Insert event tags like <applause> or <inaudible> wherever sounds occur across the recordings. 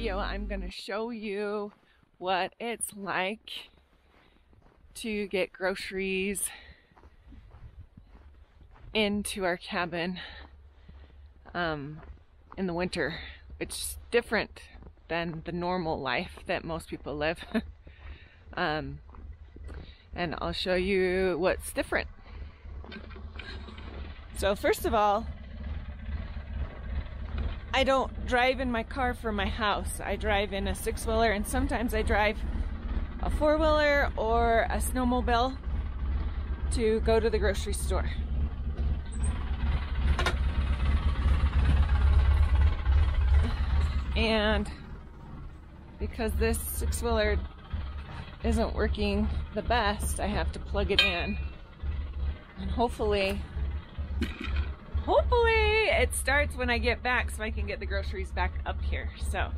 video, I'm going to show you what it's like to get groceries into our cabin um, in the winter. It's different than the normal life that most people live. <laughs> um, and I'll show you what's different. So first of all, I don't drive in my car from my house. I drive in a six-wheeler and sometimes I drive a four-wheeler or a snowmobile to go to the grocery store. And because this six-wheeler isn't working the best, I have to plug it in. And hopefully hopefully it starts when I get back so I can get the groceries back up here. So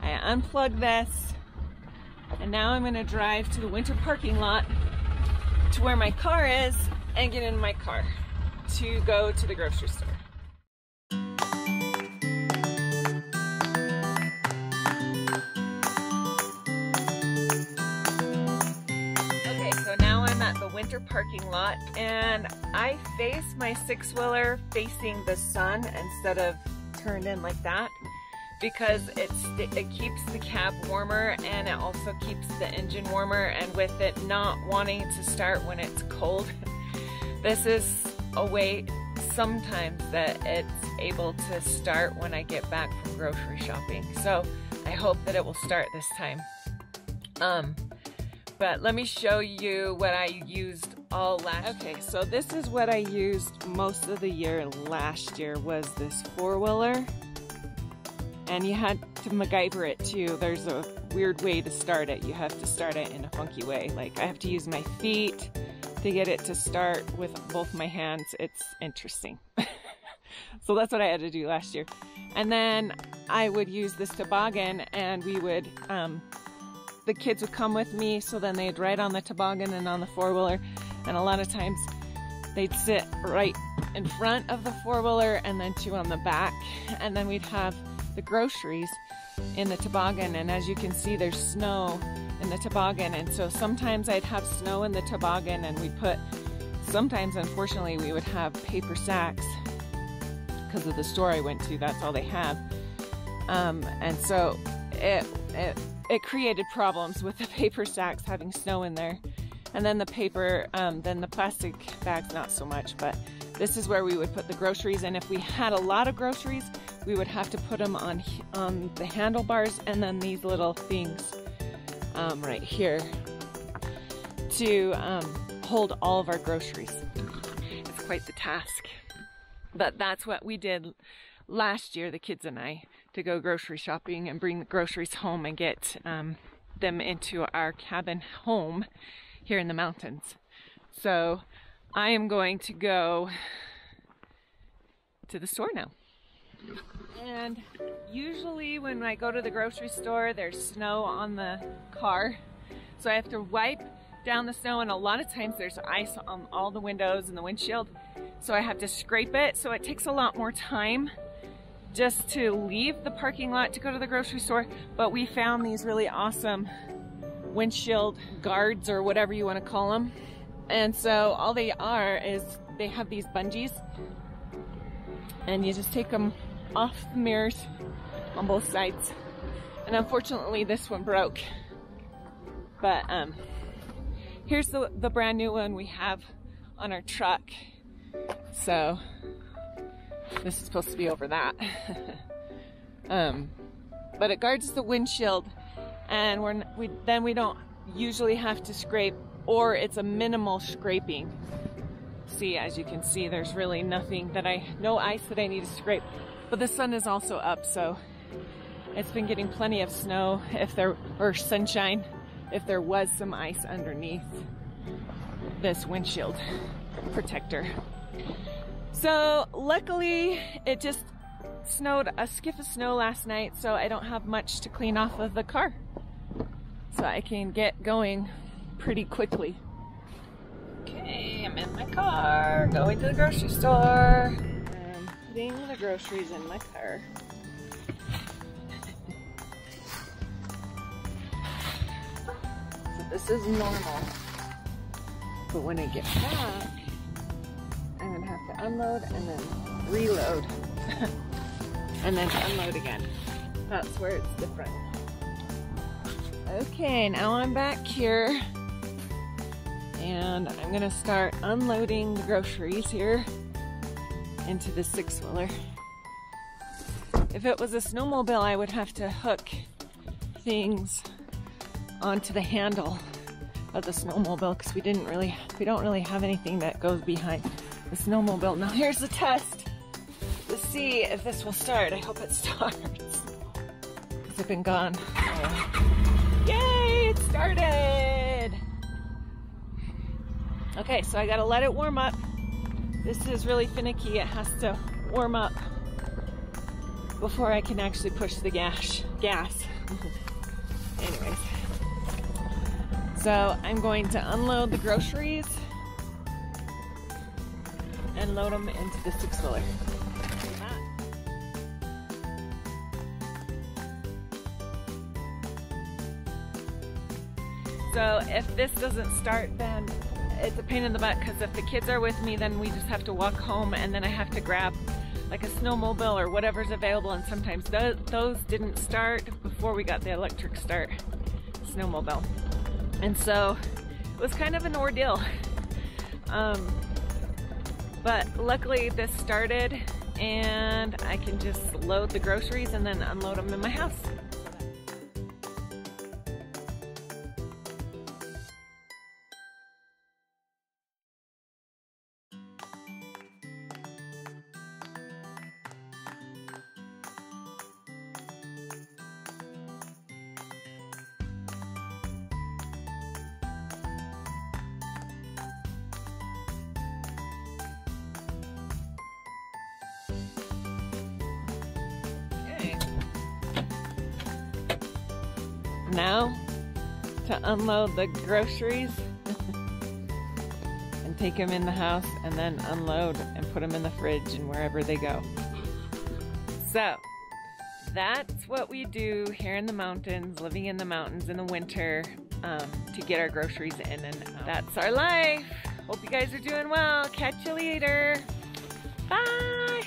I unplug this and now I'm gonna drive to the winter parking lot to where my car is and get in my car to go to the grocery store. Parking lot and I face my six wheeler facing the sun instead of turned in like that because it's, it keeps the cab warmer and it also keeps the engine warmer and with it not wanting to start when it's cold <laughs> this is a way sometimes that it's able to start when I get back from grocery shopping. So I hope that it will start this time. Um, but let me show you what I used all last Okay, so this is what I used most of the year last year was this four-wheeler. And you had to MacGyver it too. There's a weird way to start it. You have to start it in a funky way. Like I have to use my feet to get it to start with both my hands. It's interesting. <laughs> so that's what I had to do last year. And then I would use this toboggan and we would um, the kids would come with me, so then they'd ride on the toboggan and on the four-wheeler, and a lot of times they'd sit right in front of the four-wheeler and then two on the back, and then we'd have the groceries in the toboggan, and as you can see, there's snow in the toboggan, and so sometimes I'd have snow in the toboggan, and we'd put, sometimes unfortunately, we would have paper sacks because of the store I went to, that's all they have. Um, and so it, it it created problems with the paper sacks having snow in there. And then the paper, um, then the plastic bags, not so much, but this is where we would put the groceries. And if we had a lot of groceries, we would have to put them on, on the handlebars and then these little things um, right here to um, hold all of our groceries. It's quite the task. But that's what we did last year, the kids and I to go grocery shopping and bring the groceries home and get um, them into our cabin home here in the mountains. So I am going to go to the store now. And usually when I go to the grocery store, there's snow on the car. So I have to wipe down the snow and a lot of times there's ice on all the windows and the windshield. So I have to scrape it. So it takes a lot more time just to leave the parking lot to go to the grocery store, but we found these really awesome windshield guards or whatever you want to call them. And so all they are is they have these bungees and you just take them off the mirrors on both sides. And unfortunately this one broke. But um, here's the, the brand new one we have on our truck. So this is supposed to be over that. <laughs> um, but it guards the windshield and we're, we, then we don't usually have to scrape or it's a minimal scraping. See, as you can see, there's really nothing that I, no ice that I need to scrape. But the sun is also up, so it's been getting plenty of snow if there, or sunshine, if there was some ice underneath this windshield protector. So luckily it just snowed a skiff of snow last night so I don't have much to clean off of the car. So I can get going pretty quickly. Okay, I'm in my car, going to the grocery store. I'm putting the groceries in my car. so this is normal. But when I get back, to unload and then reload. <laughs> and then unload again. That's where it's different. Okay, now I'm back here. And I'm gonna start unloading the groceries here into the six-wheeler. If it was a snowmobile, I would have to hook things onto the handle of the snowmobile because we didn't really, we don't really have anything that goes behind the snowmobile. Now here's the test to see if this will start. I hope it starts I've been gone. <laughs> Yay, it started! Okay, so I gotta let it warm up. This is really finicky. It has to warm up before I can actually push the gas. Gas. <laughs> Anyways. So I'm going to unload the groceries and load them into the six wheeler. So if this doesn't start, then it's a pain in the butt because if the kids are with me, then we just have to walk home and then I have to grab like a snowmobile or whatever's available. And sometimes th those didn't start before we got the electric start snowmobile. And so it was kind of an ordeal. Um, but luckily this started and I can just load the groceries and then unload them in my house. Now to unload the groceries and take them in the house and then unload and put them in the fridge and wherever they go. So that's what we do here in the mountains, living in the mountains in the winter um, to get our groceries in and out. That's our life. Hope you guys are doing well. Catch you later. Bye.